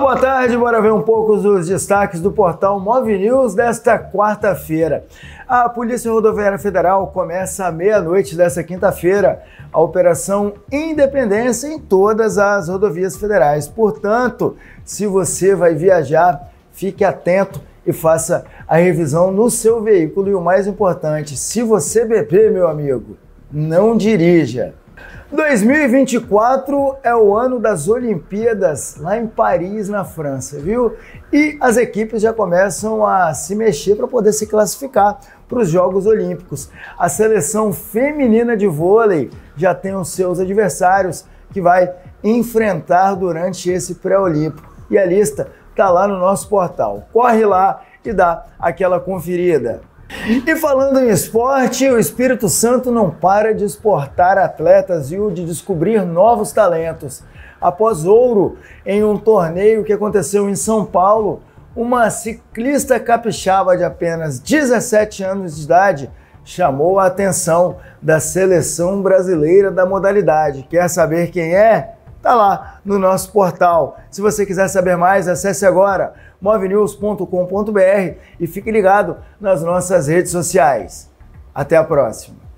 boa tarde. Bora ver um pouco dos destaques do portal Move News desta quarta-feira. A Polícia Rodoviária Federal começa à meia-noite desta quinta-feira a Operação Independência em todas as rodovias federais. Portanto, se você vai viajar, fique atento e faça a revisão no seu veículo. E o mais importante, se você beber, meu amigo, não dirija. 2024 é o ano das Olimpíadas lá em Paris, na França, viu? E as equipes já começam a se mexer para poder se classificar para os Jogos Olímpicos. A seleção feminina de vôlei já tem os seus adversários que vai enfrentar durante esse pré-olímpico. E a lista está lá no nosso portal. Corre lá e dá aquela conferida. E falando em esporte, o Espírito Santo não para de exportar atletas e de descobrir novos talentos. Após ouro em um torneio que aconteceu em São Paulo, uma ciclista capixaba de apenas 17 anos de idade chamou a atenção da seleção brasileira da modalidade. Quer saber quem é? Tá lá no nosso portal. Se você quiser saber mais, acesse agora movenews.com.br e fique ligado nas nossas redes sociais. Até a próxima!